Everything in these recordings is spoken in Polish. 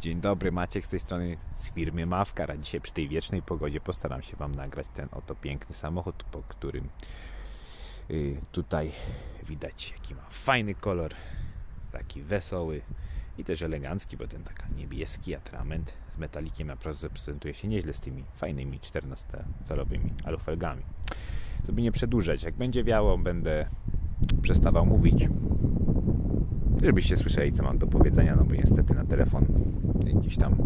Dzień dobry, Maciek z tej strony z firmy Mawkar, a dzisiaj przy tej wiecznej pogodzie postaram się Wam nagrać ten oto piękny samochód, po którym y, tutaj widać jaki ma fajny kolor, taki wesoły i też elegancki, bo ten taka niebieski atrament z metalikiem naprawdę prezentuje się nieźle z tymi fajnymi 14-calowymi alufelgami. Żeby nie przedłużać, jak będzie wiało, będę przestawał mówić żebyście słyszeli, co mam do powiedzenia, no bo niestety na telefon gdzieś tam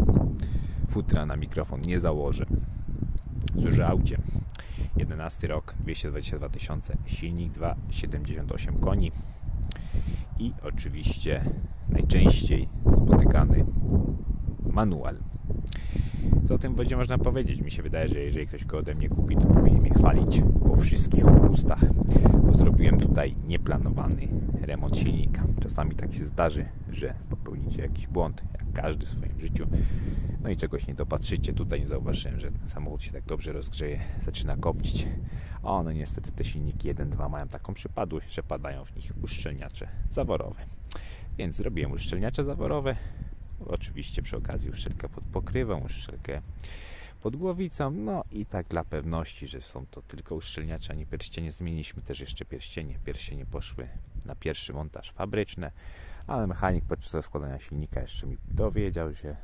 futra na mikrofon nie założę. Cóż, aucie. 11 rok, 222 tysiące, silnik 2,78 koni i oczywiście najczęściej spotykany manual. Co o tym wodzie można powiedzieć? Mi się wydaje, że jeżeli ktoś go ode mnie kupi, to powinien mnie chwalić po wszystkich ustach, bo zrobiłem tutaj nieplanowany remont silnika. Czasami tak się zdarzy, że popełnicie jakiś błąd, jak każdy w swoim życiu, no i czegoś nie dopatrzycie. Tutaj nie zauważyłem, że ten samochód się tak dobrze rozgrzeje, zaczyna kopcić. O, no niestety te silniki 1-2 mają taką przypadłość, że padają w nich uszczelniacze zaworowe. Więc zrobiłem uszczelniacze zaworowe, Oczywiście przy okazji uszczelkę pod pokrywą, uszczelkę pod głowicą. No i tak dla pewności, że są to tylko uszczelniacze, a nie pierścienie. Zmieniliśmy też jeszcze pierścienie. Pierścienie poszły na pierwszy montaż fabryczny, ale mechanik podczas składania silnika jeszcze mi dowiedział, że,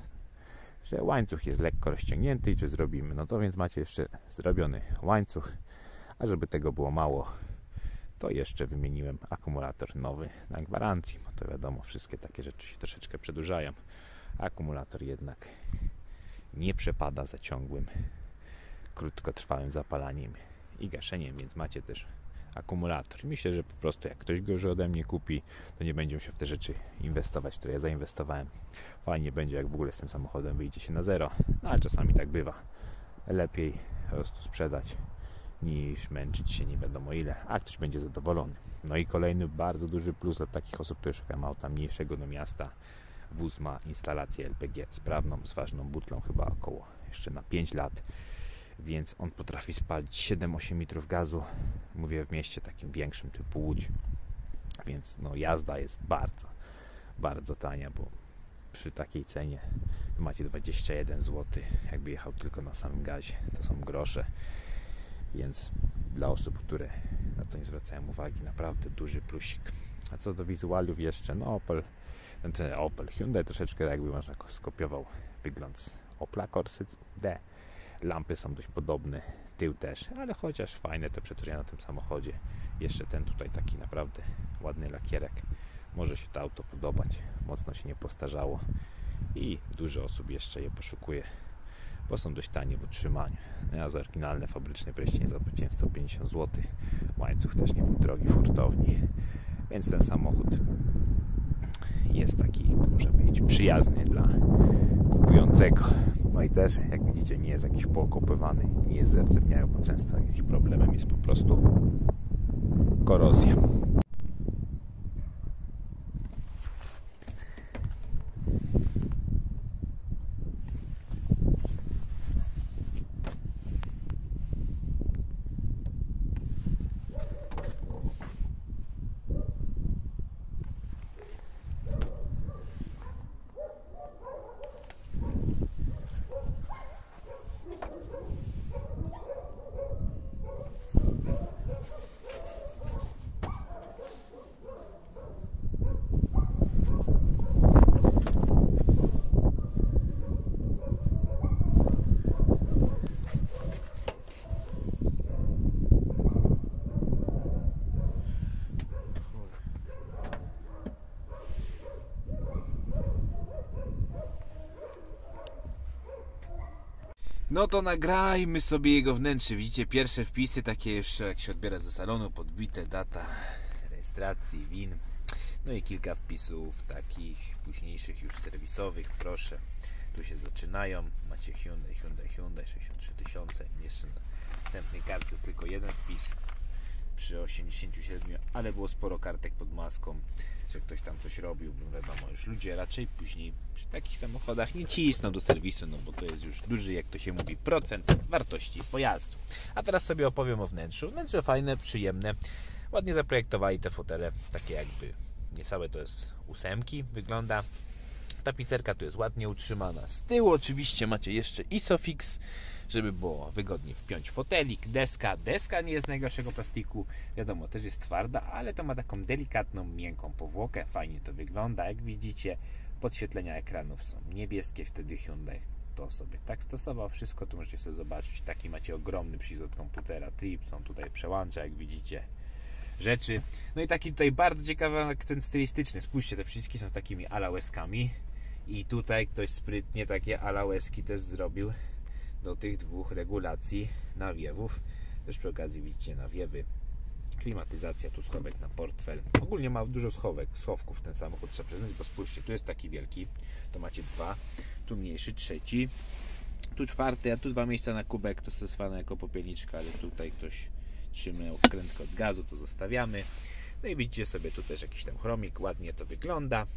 że łańcuch jest lekko rozciągnięty i czy zrobimy. No to więc macie jeszcze zrobiony łańcuch, a żeby tego było mało, to jeszcze wymieniłem akumulator nowy na gwarancji, bo to wiadomo, wszystkie takie rzeczy się troszeczkę przedłużają. Akumulator jednak nie przepada za ciągłym, krótkotrwałym zapalaniem i gaszeniem, więc macie też akumulator. Myślę, że po prostu jak ktoś go już ode mnie kupi, to nie będzie musiał w te rzeczy inwestować, które ja zainwestowałem. Fajnie będzie, jak w ogóle z tym samochodem wyjdzie się na zero, no ale czasami tak bywa. Lepiej po prostu sprzedać niż męczyć się nie wiadomo ile, a ktoś będzie zadowolony. No i kolejny bardzo duży plus dla takich osób, które szukają auta mniejszego do miasta. Wóz ma instalację LPG sprawną, z ważną butlą, chyba około jeszcze na 5 lat, więc on potrafi spalić 7-8 litrów gazu. Mówię w mieście takim większym typu Łódź, więc no jazda jest bardzo, bardzo tania, bo przy takiej cenie to macie 21 zł, jakby jechał tylko na samym gazie, to są grosze więc dla osób, które na to nie zwracają uwagi, naprawdę duży plusik. A co do wizualiów jeszcze, no Opel, ten Opel Hyundai troszeczkę jakby można skopiował wygląd Opla Corsa D. Lampy są dość podobne, tył też, ale chociaż fajne te przetworzenia na tym samochodzie. Jeszcze ten tutaj taki naprawdę ładny lakierek. Może się to auto podobać, mocno się nie postarzało i dużo osób jeszcze je poszukuje bo są dość tanie w utrzymaniu. No ja za oryginalne fabryczne nie zapłaciłem 150 zł. Łańcuch też nie był drogi w hurtowni, więc ten samochód jest taki, może być przyjazny dla kupującego. No i też, jak widzicie, nie jest jakiś pookopywany, nie jest zerdzewniały, bo często ich problemem jest po prostu korozja. No to nagrajmy sobie jego wnętrze. Widzicie pierwsze wpisy, takie jeszcze jak się odbiera ze salonu, podbite, data rejestracji, win. No i kilka wpisów takich późniejszych już serwisowych, proszę. Tu się zaczynają. Macie Hyundai, Hyundai, Hyundai 63 tysiące. Jeszcze na następnej kartce jest tylko jeden wpis przy 87, ale było sporo kartek pod maską że ktoś tam coś robił, wiadomo, już ludzie raczej później przy takich samochodach nie cisną do serwisu, no bo to jest już duży, jak to się mówi, procent wartości pojazdu. A teraz sobie opowiem o wnętrzu. Wnętrze fajne, przyjemne, ładnie zaprojektowali te fotele, takie jakby niecałe to jest ósemki wygląda. Tapicerka tu jest ładnie utrzymana. Z tyłu oczywiście macie jeszcze Isofix, żeby było wygodnie wpiąć fotelik, deska. Deska nie jest najgorszego plastiku, wiadomo, też jest twarda, ale to ma taką delikatną, miękką powłokę. Fajnie to wygląda, jak widzicie. Podświetlenia ekranów są niebieskie, wtedy Hyundai to sobie tak stosował. Wszystko tu możecie sobie zobaczyć. Taki macie ogromny przycisk od komputera, trip, są tutaj przełącza, jak widzicie rzeczy. No i taki tutaj bardzo ciekawy akcent stylistyczny. Spójrzcie, te przyciski są takimi alałeskami i tutaj ktoś sprytnie takie alaweski też zrobił do tych dwóch regulacji nawiewów. Też przy okazji widzicie nawiewy, klimatyzacja, tu schowek na portfel. Ogólnie ma dużo schowek, schowków ten samochód trzeba przyznać, bo spójrzcie, tu jest taki wielki, to macie dwa, tu mniejszy, trzeci, tu czwarty, a tu dwa miejsca na kubek, to stosowane jako popielniczka, ale tutaj ktoś trzymał wkrętkę od gazu, to zostawiamy. No i widzicie sobie tu też jakiś tam chromik, ładnie to wygląda.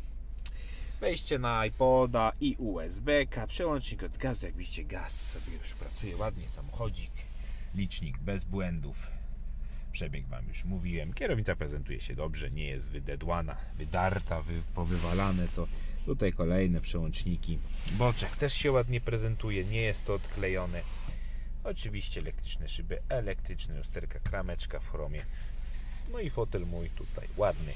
Wejście na iPoda i USB, przełącznik od gazu, jak widzicie gaz sobie już pracuje ładnie, samochodzik, licznik bez błędów. Przebieg Wam już mówiłem. Kierownica prezentuje się dobrze, nie jest wydedłana, wydarta, wy, powywalane. To tutaj kolejne przełączniki. Boczek też się ładnie prezentuje, nie jest to odklejone. Oczywiście elektryczne szyby, elektryczne lusterka, krameczka w chromie. No i fotel mój tutaj ładny,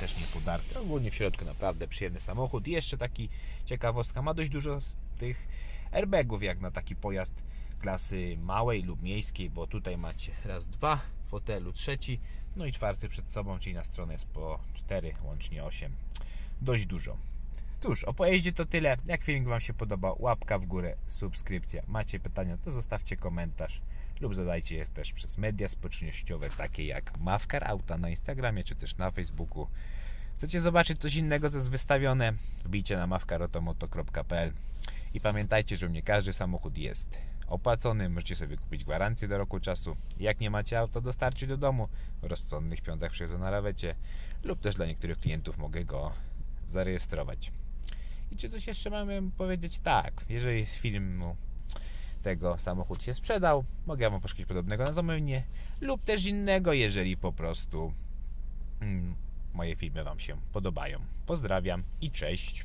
też nie podarty. Ogólnie w środku naprawdę przyjemny samochód. Jeszcze taki ciekawostka, ma dość dużo tych airbagów jak na taki pojazd klasy małej lub miejskiej, bo tutaj macie raz, dwa, fotelu trzeci, no i czwarty przed sobą, czyli na stronę jest po cztery, łącznie osiem. Dość dużo. Cóż, o pojeździe to tyle. Jak filmik Wam się podobał, łapka w górę, subskrypcja. Macie pytania, to zostawcie komentarz lub zadajcie je też przez media społecznościowe, takie jak Mawkar Auta na Instagramie czy też na Facebooku. Chcecie zobaczyć coś innego, co jest wystawione? Wbijcie na mawkarotomoto.pl i pamiętajcie, że u mnie każdy samochód jest opłacony. Możecie sobie kupić gwarancję do roku czasu. Jak nie macie auto, dostarczyć do domu w rozsądnych piątkach przez na lawecie lub też dla niektórych klientów mogę go zarejestrować. I czy coś jeszcze mamy powiedzieć? Tak, jeżeli z filmu tego samochód się sprzedał. Mogę Wam poszukać podobnego na zamówienie lub też innego, jeżeli po prostu mm, moje filmy Wam się podobają. Pozdrawiam i cześć!